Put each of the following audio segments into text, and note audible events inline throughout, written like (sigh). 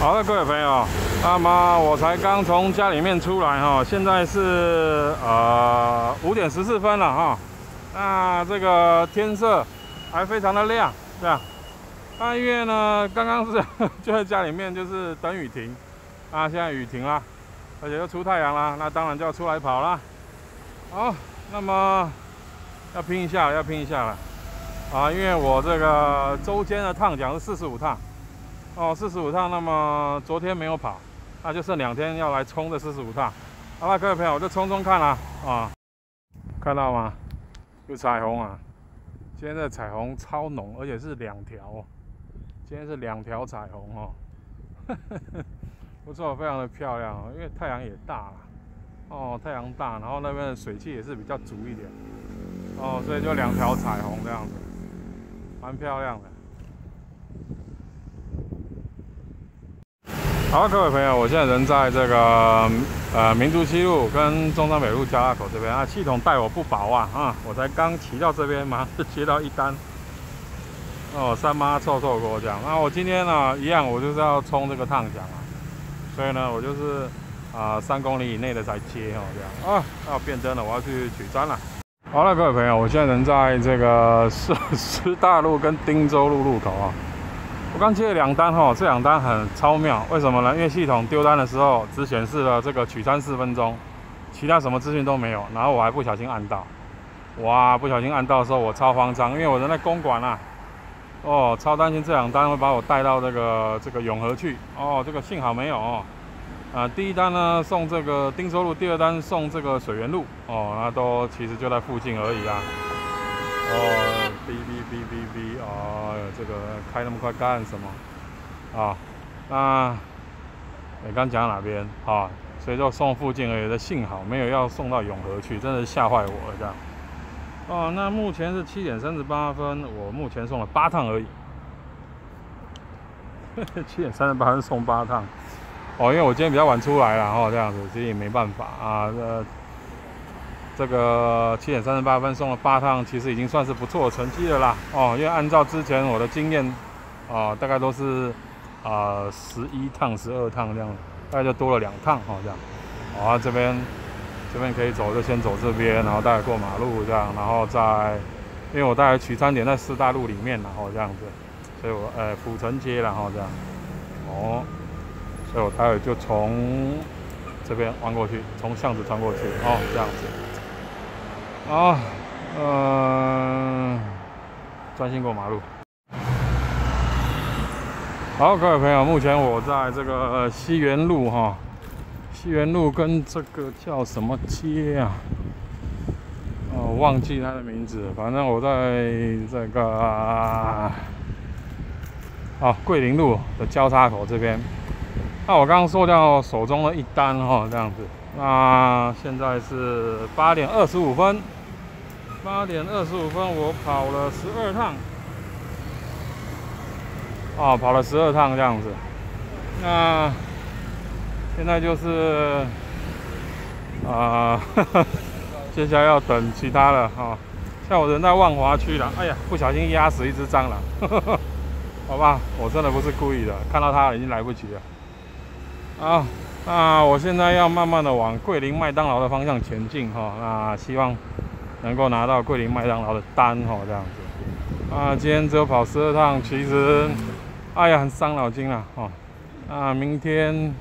好的，各位朋友，那么我才刚从家里面出来哈，现在是呃五点十四分了哈。那这个天色还非常的亮，这样。那因为呢，刚刚是 (laughs) 就在家里面就是等雨停，啊，现在雨停了，而且又出太阳了，那当然就要出来跑了。好，那么要拼一下，要拼一下了。啊，因为我这个周间的趟奖是四十五趟，哦，四十五趟，那么昨天没有跑，那就剩两天要来冲的四十五趟。好了，各位朋友，我就冲冲看啦，啊，看到吗？有彩虹啊！今天的彩虹超浓，而且是两条，今天是两条彩虹哦，(laughs) 不错，非常的漂亮哦，因为太阳也大了，哦，太阳大，然后那边的水汽也是比较足一点，哦，所以就两条彩虹这样子。蛮漂亮的。好，各位朋友，我现在人在这个呃民族西路跟中山北路交叉口这边啊，系统待我不薄啊啊！我才刚骑到这边马上，就接到一单哦，三妈臭臭锅这样。那我今天呢，一样我就是要冲这个烫奖啊，所以呢，我就是啊三公里以内的才接哦这样啊。要变灯了，我要去取砖了。好了，各位朋友，我现在人在这个 (laughs) 师师大路跟汀州路路口啊。我刚接了两单哈，这两单很超妙，为什么呢？因为系统丢单的时候只显示了这个取餐四分钟，其他什么资讯都没有。然后我还不小心按到，哇！不小心按到的时候我超慌张，因为我人在公馆啊，哦，超担心这两单会把我带到这个这个永和去。哦，这个幸好没有哦。啊，第一单呢送这个丁州路，第二单送这个水源路，哦，那都其实就在附近而已啦。哦，这个开那么快干什么？啊，那你刚讲哪边？啊，所以就送附近而已的，幸好没有要送到永和去，真的是吓坏我了这样。哦，那目前是七点三十八分，我目前送了八趟而已。(laughs) 七点三十八分送八趟。哦，因为我今天比较晚出来了，哦，这样子，其实也没办法啊。呃，这个七点三十八分送了八趟，其实已经算是不错的成绩了啦。哦，因为按照之前我的经验，啊，大概都是啊十一趟、十二趟这样，大概就多了两趟，哦，这样。啊，这边这边可以走，就先走这边，然后大概过马路这样，然后再，因为我大概取餐点在四大路里面，然后这样子，所以我呃府城街，然后这样，哦。所以我待会就从这边弯过去，从巷子穿过去，哦，这样子，啊，嗯，专心过马路。好，各位朋友，目前我在这个西园路哈，西园路跟这个叫什么街啊？哦，忘记它的名字，反正我在这个啊，桂林路的交叉口这边。那我刚刚说掉手中的一单哈，这样子。那现在是八点二十五分，八点二十五分，我跑了十二趟，哦，跑了十二趟这样子。那现在就是啊，(laughs) 接下来要等其他的哈。像我人在万华区了，哎呀，不小心压死一只蟑螂，(laughs) 好吧，我真的不是故意的，看到它已经来不及了。啊，那我现在要慢慢的往桂林麦当劳的方向前进哈，那希望能够拿到桂林麦当劳的单哦，这样子。啊，今天只有跑十二趟，其实，哎呀，很伤脑筋啊，哈。啊，明天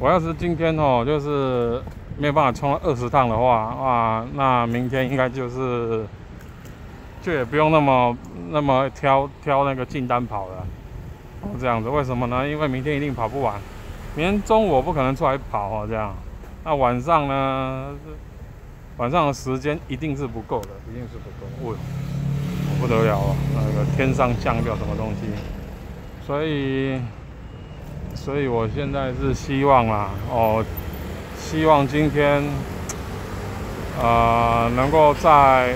我要是今天哦，就是没有办法冲二十趟的话，啊，那明天应该就是就也不用那么那么挑挑那个进单跑了。哦，这样子，为什么呢？因为明天一定跑不完，明天中午我不可能出来跑哦，这样。那晚上呢？晚上的时间一定是不够的，一定是不够。我，不得了了，那个天上降掉什么东西？所以，所以我现在是希望啊，哦，希望今天，呃，能够再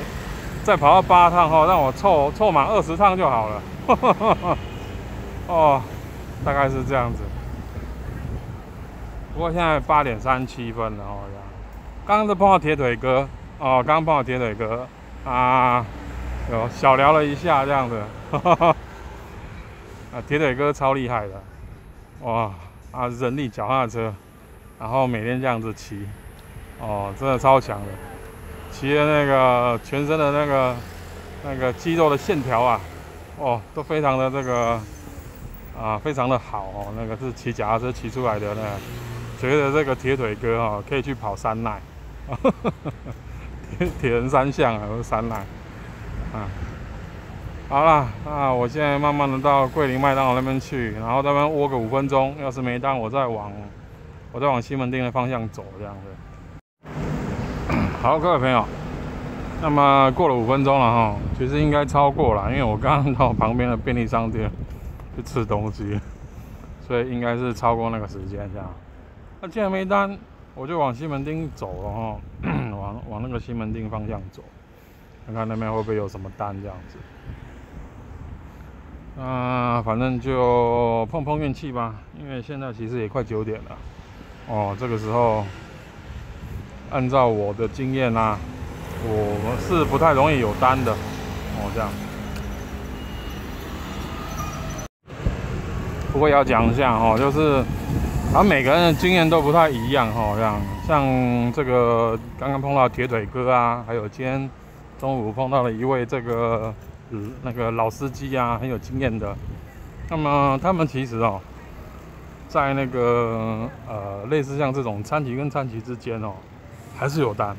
再跑到八趟哈，让我凑凑满二十趟就好了。(laughs) 哦，大概是这样子。不过现在八点三七分了，哦。刚刚是碰到铁腿哥，哦，刚刚碰到铁腿哥，啊，有小聊了一下这样子。(laughs) 啊，铁腿哥超厉害的，哇啊，人力脚踏车，然后每天这样子骑，哦，真的超强的，骑的那个全身的那个那个肌肉的线条啊，哦，都非常的这个啊，非常的好哦，那个是骑脚踏车骑出来的呢，觉得这个铁腿哥哦，可以去跑山奈，铁 (laughs) 铁人三项啊，是山，啊。好啦，那我现在慢慢的到桂林麦当劳那边去，然后那边窝个五分钟，要是没单，我再往我再往西门町的方向走，这样子。好，各位朋友，那么过了五分钟了哈，其实应该超过了，因为我刚刚到旁边的便利商店去吃东西，所以应该是超过那个时间这样。那既然没单，我就往西门町走了哈，(coughs) 往往那个西门町方向走，看看那边会不会有什么单这样子。啊，反正就碰碰运气吧，因为现在其实也快九点了。哦，这个时候，按照我的经验啊，我是不太容易有单的。哦，这样。不过要讲一下哦，就是，啊，每个人的经验都不太一样哈。这样，像这个刚刚碰到铁腿哥啊，还有今天中午碰到了一位这个。那个老司机啊，很有经验的。那么他们其实哦，在那个呃，类似像这种餐旗跟餐旗之间哦，还是有单。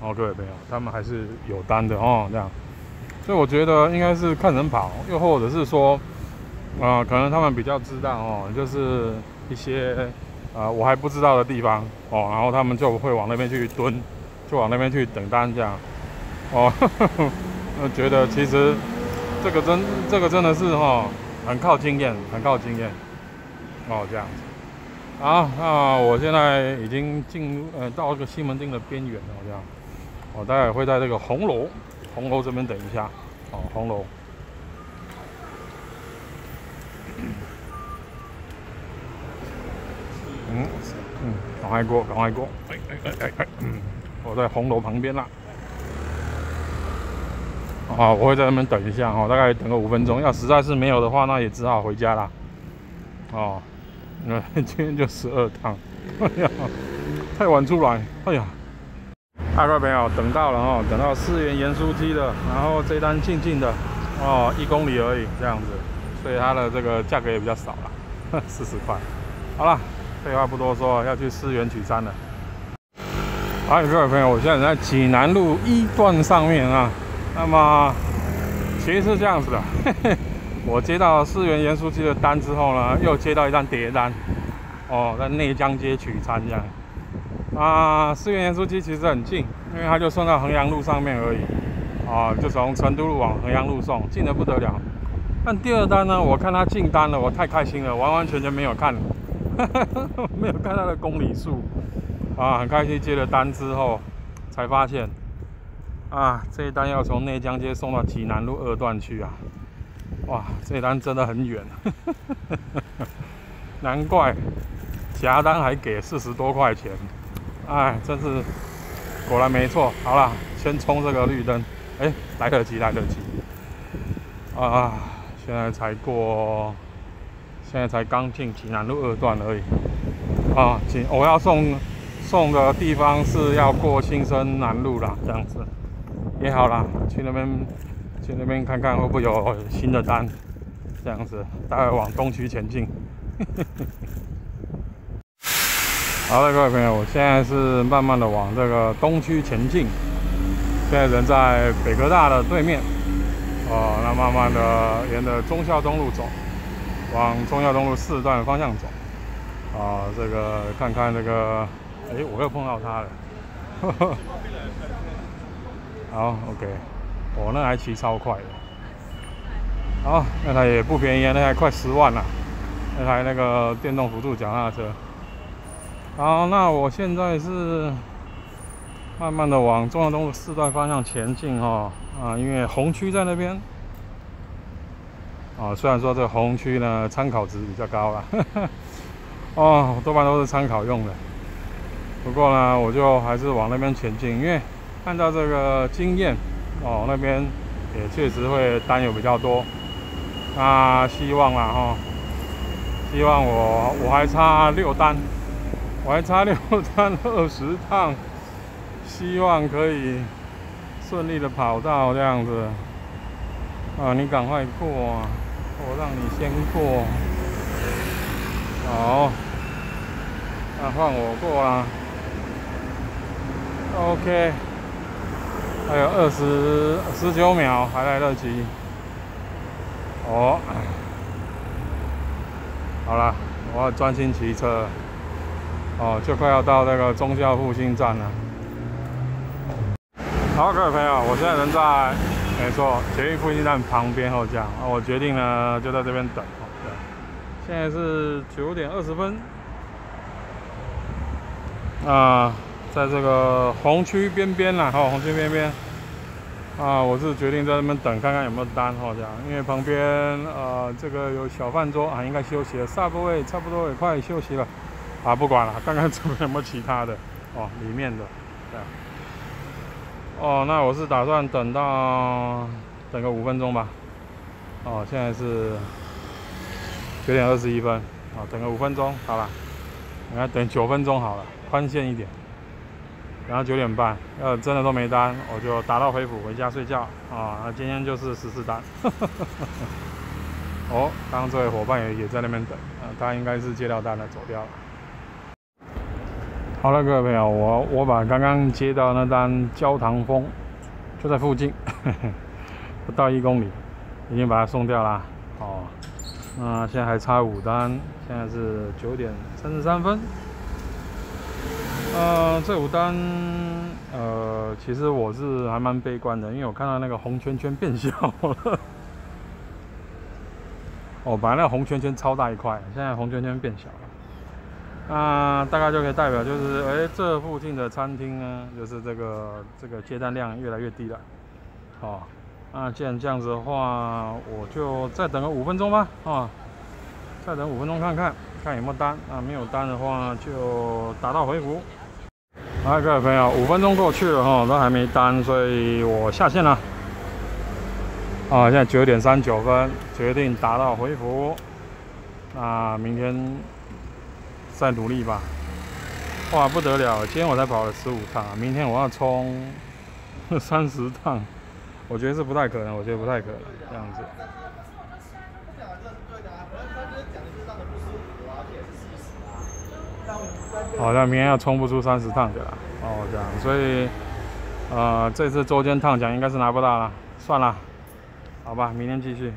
哦，各位朋友，他们还是有单的哦，这样。所以我觉得应该是看人跑，又或者是说，啊，可能他们比较知道哦，就是一些啊我还不知道的地方哦，然后他们就会往那边去蹲，就往那边去等单这样。哦。(laughs) 我觉得其实这个真这个真的是哈，很靠经验，很靠经验哦，这样子。好，那我现在已经进呃到这个西门町的边缘了，这样。我待会会在这个红楼红楼这边等一下，哦，红楼。嗯嗯，赶快过，赶快过。哎哎哎哎哎，嗯，我在红楼旁边啦。啊，我会在那边等一下哈，大概等个五分钟。要实在是没有的话，那也只好回家啦。哦，那 (laughs) 今天就十二趟，哎呀，太晚出来，哎呀。各位朋友，等到了哈，等到四元盐酥鸡的，然后这单静静的，哦，一公里而已这样子，所以它的这个价格也比较少了，(laughs) 四十块。好了，废话不多说，要去思源取餐了。好，各位朋友，我现在在济南路一段上面啊。那么，其实是这样子的，(laughs) 我接到思源盐酥鸡的单之后呢，又接到一单叠单，哦，在内江街取餐这样。啊，思源盐酥鸡其实很近，因为它就送到衡阳路上面而已，啊，就从成都路往衡阳路送，近的不得了。但第二单呢，我看他进单了，我太开心了，完完全全没有看，(laughs) 没有看他的公里数，啊，很开心接了单之后，才发现。啊，这一单要从内江街送到济南路二段去啊！哇，这一单真的很远，(laughs) 难怪夹单还给四十多块钱，哎，真是果然没错。好了，先冲这个绿灯，哎，来得及，来得及。啊，现在才过，现在才刚进济南路二段而已。啊，请我要送送的地方是要过新生南路啦，这样子。也好啦，去那边去那边看看会不会有新的单，这样子，待会往东区前进。(laughs) 好了，各位朋友，我现在是慢慢的往这个东区前进，现在人在北科大的对面，哦，那慢慢的沿着忠孝东路走，往忠孝东路四段方向走，啊，这个看看这个，哎，我又碰到他了。(laughs) 好，OK，我那台骑超快的，好，那台也不便宜啊，那台快十万了，那台那个电动辅助脚踏车。好，那我现在是慢慢的往中央东路四段方向前进哈，啊，因为红区在那边，啊，虽然说这红区呢参考值比较高了，(laughs) 哦，多半都是参考用的，不过呢，我就还是往那边前进，因为。按照这个经验，哦，那边也确实会单有比较多，那希望啦哈，希望我我还差六单，我还差六单二十趟，希望可以顺利的跑到这样子。啊，你赶快过啊，我让你先过。好，那换我过啦。OK，还有二十十九秒，还来得及。哦，好了，我要专心骑车。哦，就快要到那个中校复兴站了。好，各位朋友，我现在人在，没错，捷运复兴站旁边后架。啊，我决定呢，就在这边等。对，现在是九点二十分。啊。在这个红区边边啦，哈，红区边边啊，我是决定在那边等，看看有没有单，哈，这样，因为旁边呃，这个有小饭桌啊，应该休息了，下部位差不多也快休息了，啊，不管了，看看这边有没有其他的，哦，里面的，对，哦，那我是打算等到等个五分钟吧，哦，现在是九点二十一分，啊，等个五分钟，好了，应该等九分钟好了，宽限一点。然后九点半，要，真的都没单，我就打道回府回家睡觉啊。那今天就是十四单。(laughs) 哦，刚刚这位伙伴也也在那边等，啊，他应该是接到单了，走掉了。好了，各位朋友，我我把刚刚接到那单焦糖风，就在附近，(laughs) 不到一公里，已经把它送掉了。哦，那现在还差五单，现在是九点三十三分。呃，这五单，呃，其实我是还蛮悲观的，因为我看到那个红圈圈变小了。(laughs) 哦，本来那个红圈圈超大一块，现在红圈圈变小了。那大概就可以代表，就是哎，这附近的餐厅呢，就是这个这个接单量越来越低了。好，那既然这样子的话，我就再等个五分钟吧，啊，再等五分钟看看，看有没有单。啊，没有单的话，就打道回府。好，各位朋友，五分钟过去了哈，都还没单，所以我下线了。啊，现在九点三九分，决定打道回府。那明天再努力吧。哇，不得了！今天我才跑了十五趟，明天我要冲 (laughs) 三十趟，我觉得是不太可能，我觉得不太可能这样子。好像明天要冲不出三十趟的啦，哦这样，所以，呃，这次周间趟奖应该是拿不到了，算了，好吧，明天继续。